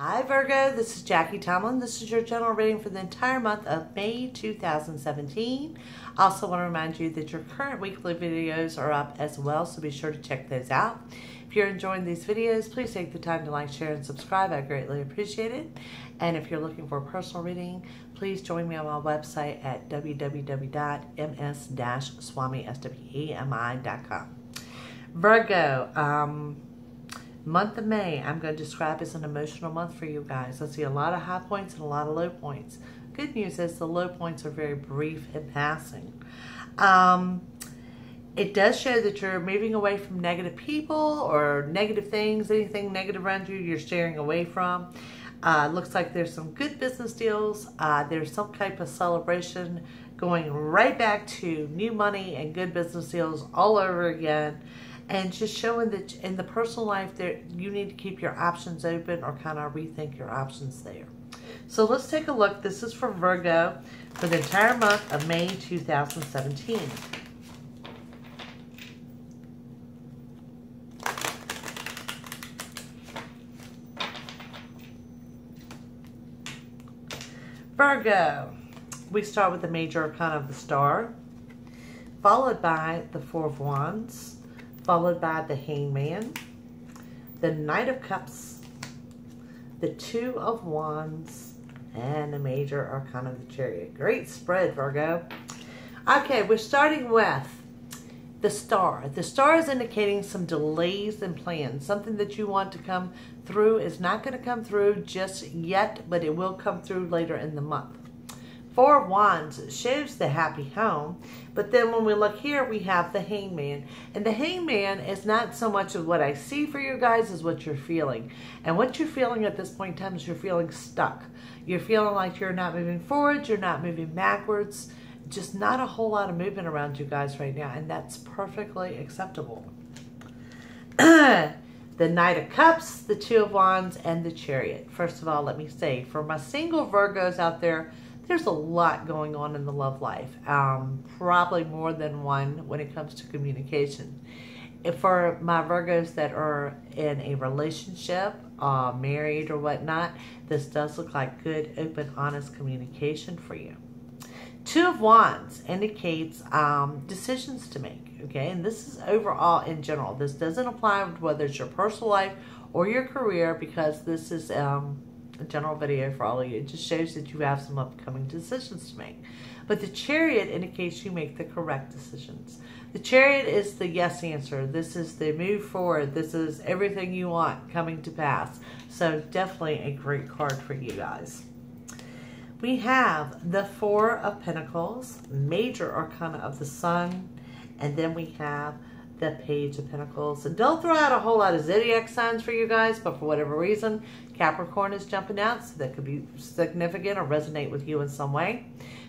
Hi Virgo, this is Jackie Tomlin. This is your general reading for the entire month of May 2017. I also want to remind you that your current weekly videos are up as well, so be sure to check those out. If you're enjoying these videos, please take the time to like, share, and subscribe. I greatly appreciate it. And if you're looking for a personal reading, please join me on my website at www.ms-swami.com. Virgo, um, month of May, I'm going to describe as an emotional month for you guys. I see a lot of high points and a lot of low points. Good news is the low points are very brief and passing. Um, it does show that you're moving away from negative people or negative things, anything negative around you, you're steering away from. Uh, looks like there's some good business deals. Uh, there's some type of celebration going right back to new money and good business deals all over again and just showing that in the personal life there you need to keep your options open or kind of rethink your options there. So let's take a look. This is for Virgo for the entire month of May 2017. Virgo, we start with the major arcana of the star, followed by the Four of Wands, followed by the Hangman, the Knight of Cups, the Two of Wands, and the Major Arcana of the Chariot. Great spread, Virgo. Okay, we're starting with the star. The star is indicating some delays in plans. Something that you want to come through is not going to come through just yet, but it will come through later in the month. Four Wands shows the happy home, but then when we look here, we have the Hangman. And the Hangman is not so much of what I see for you guys as what you're feeling. And what you're feeling at this point in time is you're feeling stuck. You're feeling like you're not moving forward, you're not moving backwards. Just not a whole lot of movement around you guys right now, and that's perfectly acceptable. the Knight of Cups, the Two of Wands, and the Chariot. First of all, let me say, for my single Virgos out there, there's a lot going on in the love life, um, probably more than one when it comes to communication. If for my Virgos that are in a relationship, uh, married or whatnot, this does look like good, open, honest communication for you. Two of Wands indicates um, decisions to make, okay? And this is overall in general. This doesn't apply whether it's your personal life or your career because this is um, a general video for all of you. It just shows that you have some upcoming decisions to make. But the chariot indicates you make the correct decisions. The chariot is the yes answer. This is the move forward. This is everything you want coming to pass. So definitely a great card for you guys. We have the Four of Pentacles, Major Arcana of the Sun, and then we have the Page of Pentacles. And don't throw out a whole lot of zodiac signs for you guys, but for whatever reason, Capricorn is jumping out, so that could be significant or resonate with you in some way.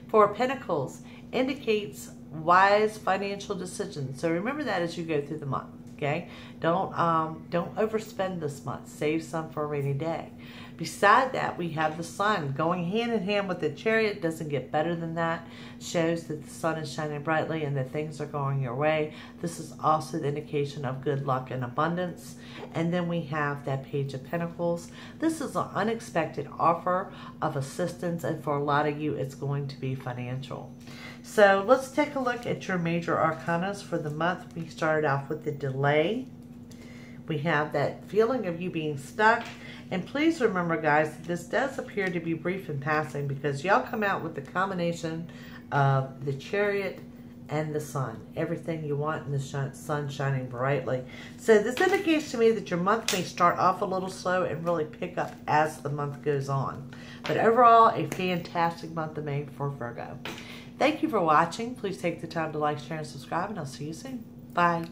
Four Pentacles indicates wise financial decisions. So remember that as you go through the month. Okay, don't um, don't overspend this month. Save some for a rainy day. Beside that, we have the sun going hand in hand with the chariot. Doesn't get better than that. Shows that the sun is shining brightly and that things are going your way. This is also the indication of good luck and abundance. And then we have that page of pentacles. This is an unexpected offer of assistance, and for a lot of you, it's going to be financial. So let's take a look at your major arcanas for the month. We started off with the delay. We have that feeling of you being stuck and please remember, guys, this does appear to be brief and passing because y'all come out with the combination of the chariot and the sun. Everything you want in the sun shining brightly. So this indicates to me that your month may start off a little slow and really pick up as the month goes on. But overall, a fantastic month of May for Virgo. Thank you for watching. Please take the time to like, share, and subscribe, and I'll see you soon. Bye.